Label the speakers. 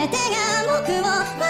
Speaker 1: 全てが僕を